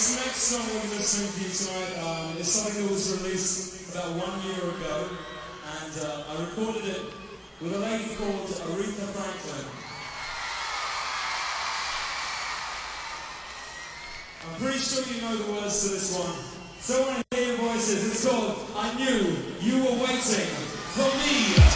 this next song we're going to sing for you tonight um, is something that was released about one year ago, and uh, I recorded it with a lady called Aretha Franklin. I'm pretty sure you know the words to this one. So I want to hear your voices. It's called I Knew You Were Waiting For Me.